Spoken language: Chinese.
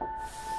you